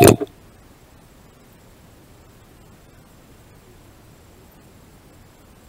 you.